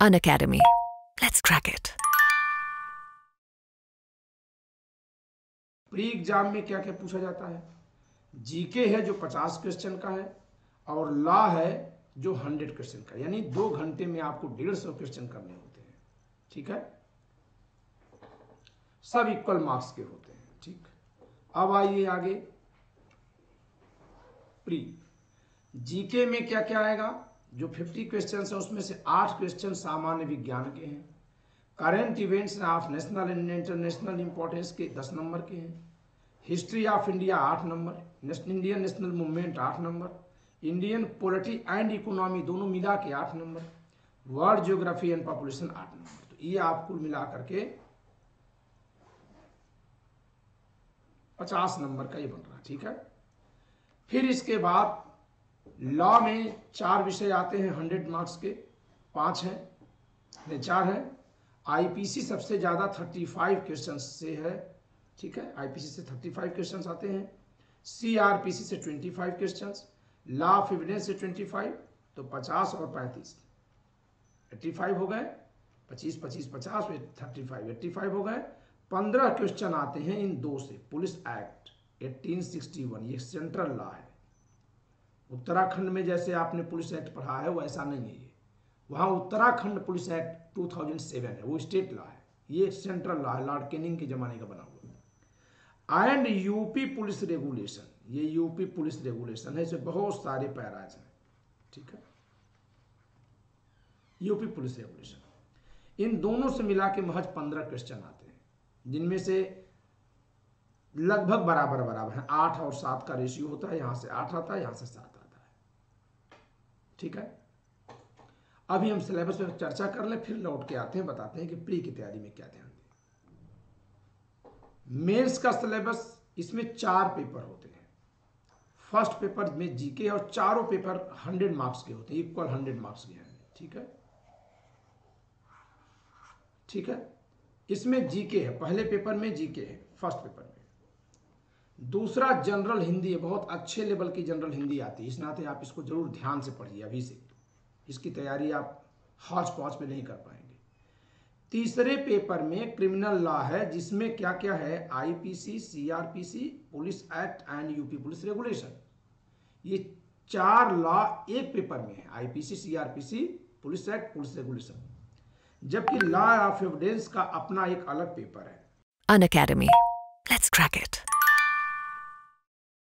An Academy. Let's crack it. Pre exam में क्या क्या पूछा जाता है? जीके है जो 50 क्वेश्चन का है और लॉ है जो 100 क्वेश्चन का यानी दो घंटे में आपको डेढ़ सौ क्वेश्चन करने होते हैं। ठीक है? सब इक्वल मार्क्स के होते हैं। ठीक? अब आइए आगे। प्री। जीके में क्या क्या आएगा? जो 50 क्वेश्चन है, उसमें से आठ क्वेश्चन सामान्य विज्ञान के हैं। Current events of national and international importance के दस नंबर के हैं। हिस्ट्री ऑफ़ इंडिया आठ नंबर इंडियन नेशनल मूवमेंट आठ number Indian polity and economy दोनों मिला के आठ number world geography and population आठ नंबर। तो ये आप कुल मिला करके पचास नंबर का ये बन रहा है, ठीक है? फिर इसके बाद लॉ में चार विषय आते हैं, हंड्रेड मार्क्स के। पाँच हैं चार हैं। आईपीसी सबसे ज़्यादा थर्टी फाइव क्वेश्चन से है, ठीक है? आईपीसी से थर्टी फाइव क्वेश्चन आते हैं। सीआरपीसी से twenty five question law of से ट्वेंटी फाइव तो पचास और पैंतीस। एट्टी फाइव हो गए, पच्चीस पच्चीस, पचास थर्टी फाइव एट्टी फाइव हो गए। पंद्रह क्वेश्चन आते हैं इन दो से, पुलिस एक्ट 1861 ये सेंट्रल लॉ है। उत्तराखंड में जैसे आपने पुलिस एक्ट पढ़ा है, वो ऐसा नहीं है। वहाँ उत्तराखंड पुलिस एक्ट 2007 है, वो स्टेट लॉ है। ये सेंट्रल लॉ है, लॉर्ड केनिंग के ज़माने का बना हुआ है। एंड यूपी पुलिस रेगुलेशन, ये यूपी पुलिस रेगुलेशन है, इसमें बहुत सारे पैराज हैं, ठीक है? UP police regulation. इन दोनों से मिला के महज पंद्रह क्वेश्चन आते हैं, जिनमें से लगभग बराबर बराबर है। आठ और सात का रेशियो होता है, यहाँ से आठ आता है, यहाँ से सात ठीक है? अभी हम सिलेबस पे चर्चा कर ले, फिर लौट के आते हैं, बताते हैं कि प्री की तैयारी में क्या ध्यान दें। मेंस का सिलेबस इसमें चार पेपर होते हैं। फ़र्स्ट पेपर में जीके और चारों पेपर हंड्रेड मार्क्स के होते हैं इक्वल हंड्रेड मार्क्स के हैं, ठीक है? ठीक है? इसमें जीके है, पहले पेपर में जीके है फ़र्स्ट पेपर में। दूसरा जनरल हिंदी है, बहुत अच्छे लेवल की जनरल हिंदी आती है। इस नाते आप इसको ज़रूर ध्यान से पढ़िए अभी से। इसकी तैयारी आप हॉच पॉच में नहीं कर पाएँगे। तीसरे पेपर में क्रिमिनल लॉ है, जिसमें क्या क्या है IPC CRPC police act and UP police regulation. ये चार लॉ एक पेपर में है IPC CRPC police act, police regulation. जबकि लॉ ऑफ़ एविडेंस का अपना एक अलग पेपर है। An Academy. Let's crack it.